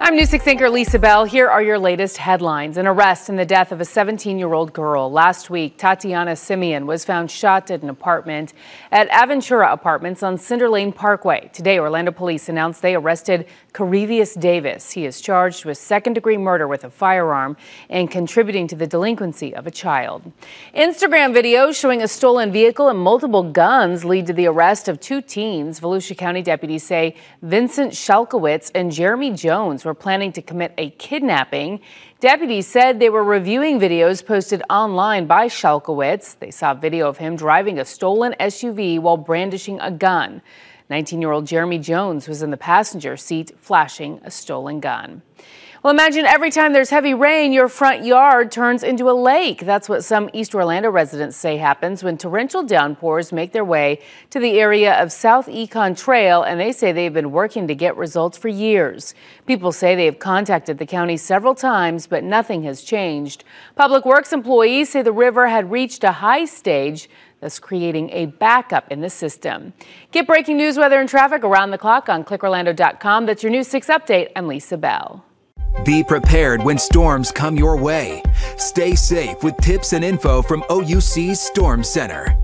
I'm News 6 anchor Lisa Bell. Here are your latest headlines. An arrest in the death of a 17 year old girl. Last week, Tatiana Simeon was found shot at an apartment at Aventura Apartments on Cinder Lane Parkway. Today, Orlando police announced they arrested Carivius Davis. He is charged with second degree murder with a firearm and contributing to the delinquency of a child. Instagram videos showing a stolen vehicle and multiple guns lead to the arrest of two teens. Volusia County deputies say Vincent Shalkowitz and Jeremy Jones were planning to commit a kidnapping. Deputies said they were reviewing videos posted online by Shalkowitz. They saw video of him driving a stolen SUV while brandishing a gun. 19 year old Jeremy Jones was in the passenger seat flashing a stolen gun. Well, imagine every time there's heavy rain, your front yard turns into a lake. That's what some East Orlando residents say happens when torrential downpours make their way to the area of South Econ Trail, and they say they've been working to get results for years. People say they have contacted the county several times, but nothing has changed. Public Works employees say the river had reached a high stage thus creating a backup in the system. Get breaking news, weather, and traffic around the clock on clickorlando.com. That's your News 6 update. I'm Lisa Bell. Be prepared when storms come your way. Stay safe with tips and info from OUC's Storm Center.